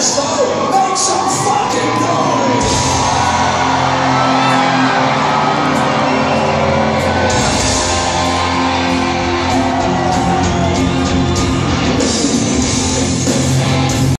pessoal.